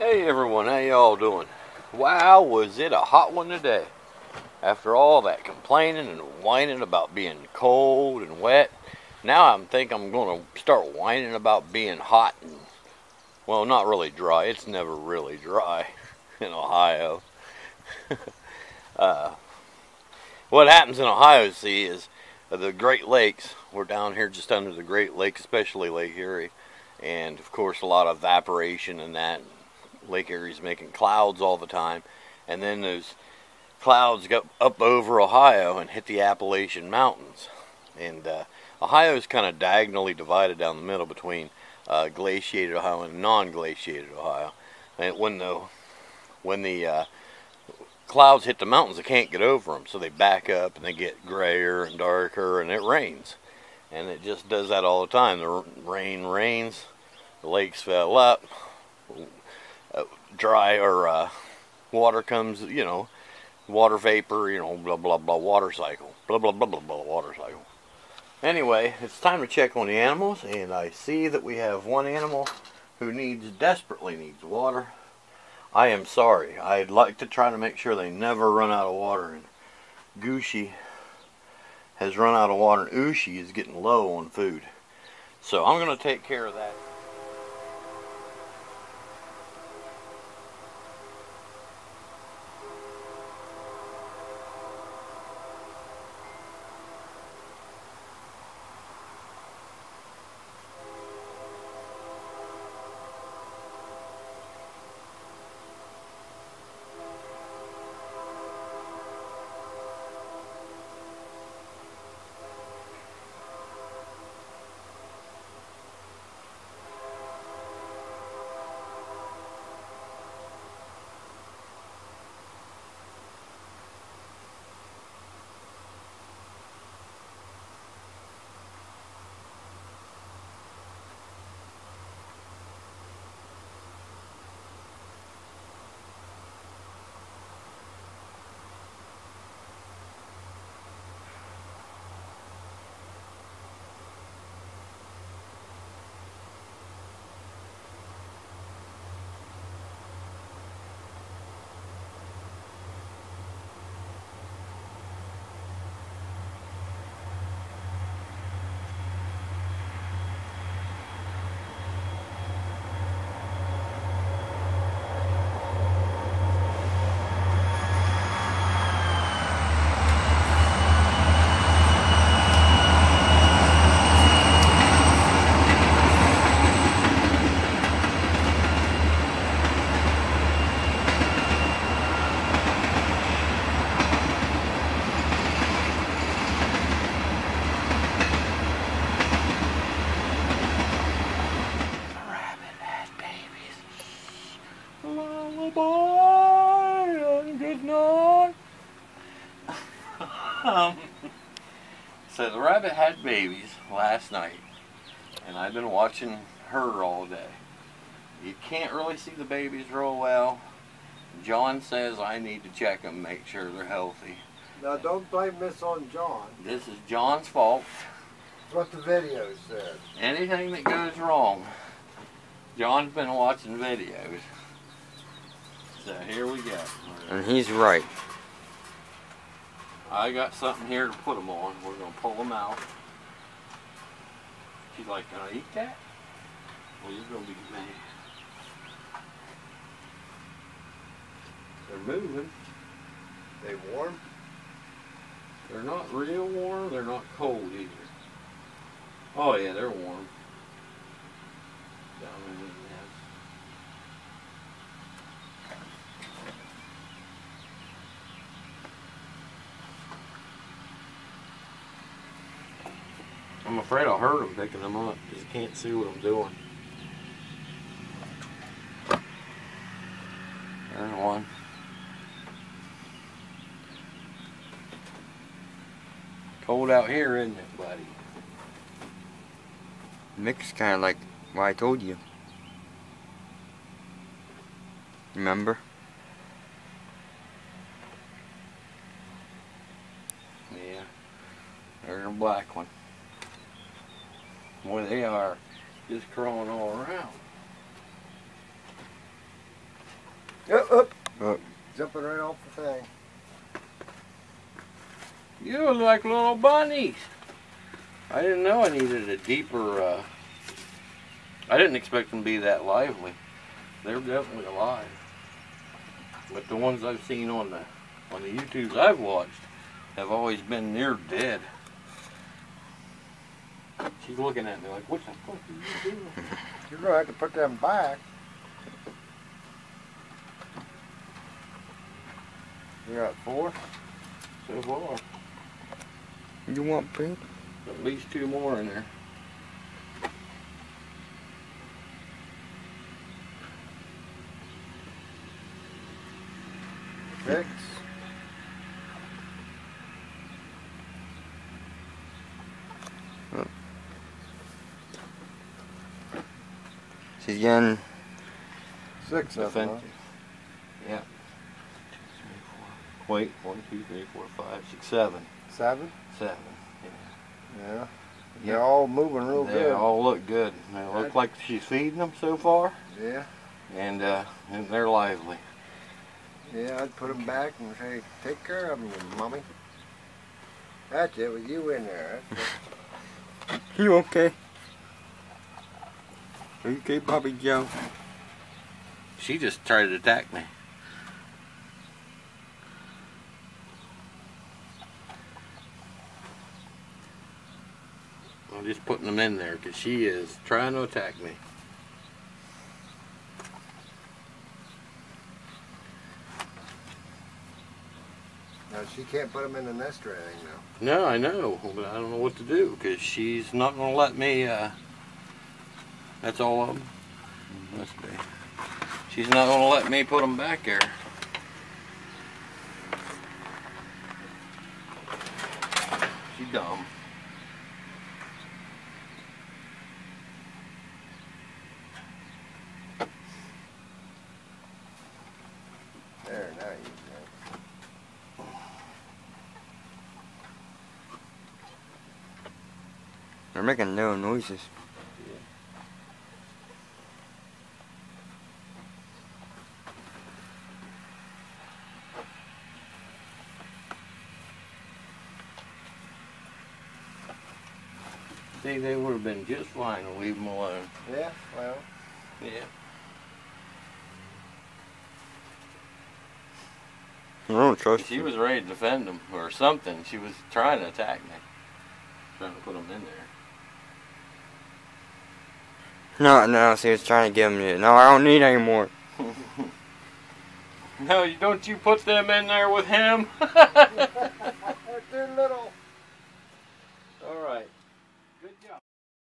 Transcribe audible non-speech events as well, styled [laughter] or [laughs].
Hey everyone, how y'all doing? Wow, was it a hot one today? After all that complaining and whining about being cold and wet, now I think I'm going to start whining about being hot and, well, not really dry. It's never really dry [laughs] in Ohio. [laughs] uh, what happens in Ohio, see, is the Great Lakes. We're down here just under the Great Lakes, especially Lake Erie, and of course a lot of evaporation and that. Lake Erie's making clouds all the time, and then those clouds go up over Ohio and hit the Appalachian Mountains. And uh, Ohio is kind of diagonally divided down the middle between uh, glaciated Ohio and non-glaciated Ohio. And when the when the uh, clouds hit the mountains, they can't get over them, so they back up and they get grayer and darker, and it rains. And it just does that all the time. The rain rains, the lakes fill up, dry or uh, water comes, you know, water vapor, you know, blah blah blah water cycle, blah blah blah blah blah water cycle. Anyway, it's time to check on the animals, and I see that we have one animal who needs desperately needs water. I am sorry. I'd like to try to make sure they never run out of water. And Gooshy has run out of water, and Ooshi is getting low on food. So I'm going to take care of that. Um, so the rabbit had babies last night, and I've been watching her all day. You can't really see the babies real well. John says I need to check them, make sure they're healthy. Now don't blame this on John. This is John's fault. It's what the video said. Anything that goes wrong, John's been watching videos. So here we go. And he's right. I got something here to put them on. We're going to pull them out. She's like, can I eat that? Well, you're going to be mad. They're moving. They warm? They're not real warm. They're not cold either. Oh, yeah, they're warm. Down in nest. I'm afraid I'll hurt them picking them up because you can't see what I'm doing. There's one. Cold out here, isn't it, buddy? Mix kind of like what I told you. Remember? Yeah. There's a black one. Boy, they are just crawling all around. Up, up. Up. Jumping right off the thing. You look like little bunnies. I didn't know I needed a deeper. Uh, I didn't expect them to be that lively. They're definitely alive. But the ones I've seen on the on the YouTubes I've watched have always been near dead. She's looking at me like, "What the fuck are you doing?" You're gonna have to put them back. You got four? So far, You want pink? at least two more in there. Six. She's getting Six of them. huh? Defensive. Yeah. Wait, one, two, three, four, five, six, seven. Seven? Seven. Yeah. They're all moving real they good. They all look good. They look like she's feeding them so far, Yeah. and uh, and they're lively. Yeah, I'd put them back and say, take care of them, you mummy. That's it, with you in there. [laughs] You okay? Are you okay, Bobby Joe? She just tried to attack me. I'm just putting them in there because she is trying to attack me. Now, she can't put them in the nest or anything now. No, I know, but I don't know what to do because she's not going to let me. Uh, that's all of them. Must be. She's not going to let me put them back there. She dumb. There, now you go. They're making no noises. See, they would have been just fine to leave them alone. Yeah, well, Yeah. I don't trust She you. was ready to defend them or something. She was trying to attack me. Trying to put them in there. No, no, she was trying to give me. No, I don't need any more. [laughs] No, you don't you put them in there with him? [laughs] [laughs]